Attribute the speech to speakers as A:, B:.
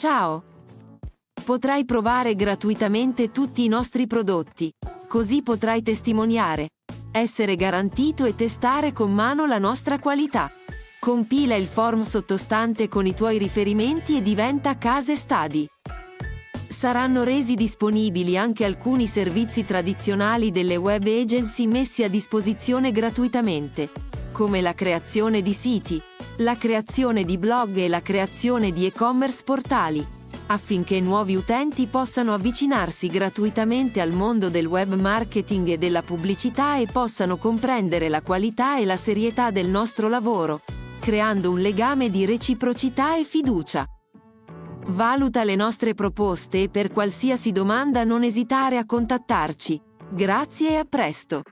A: Ciao! Potrai provare gratuitamente tutti i nostri prodotti, così potrai testimoniare, essere garantito e testare con mano la nostra qualità. Compila il form sottostante con i tuoi riferimenti e diventa Case Stadi. Saranno resi disponibili anche alcuni servizi tradizionali delle web agency messi a disposizione gratuitamente, come la creazione di siti, la creazione di blog e la creazione di e-commerce portali, affinché nuovi utenti possano avvicinarsi gratuitamente al mondo del web marketing e della pubblicità e possano comprendere la qualità e la serietà del nostro lavoro, creando un legame di reciprocità e fiducia. Valuta le nostre proposte e per qualsiasi domanda non esitare a contattarci. Grazie e a presto!